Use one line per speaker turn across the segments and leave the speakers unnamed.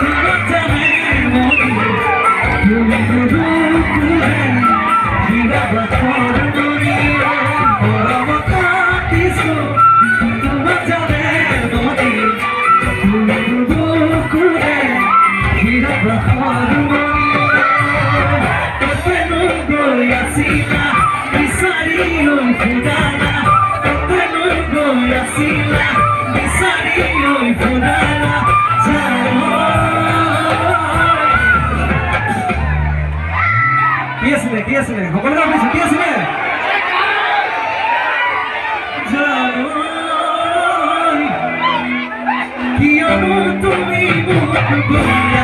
He looked at কি আছিলে কি আছিলে সকলোকে কৈছো কি আছিলে জানো কিয়নো তুমি মোক বলিয়া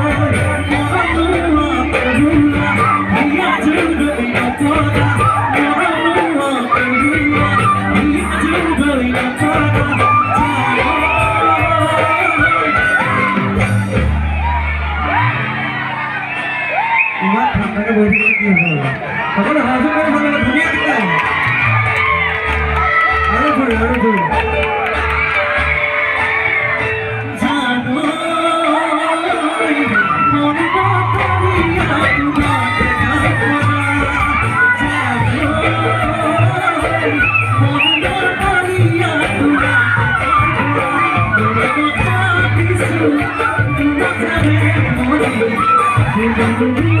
তোমাক দেখা পোৱা। দিছো তোমাক জানে মনে Thank you.